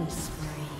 Killing spree.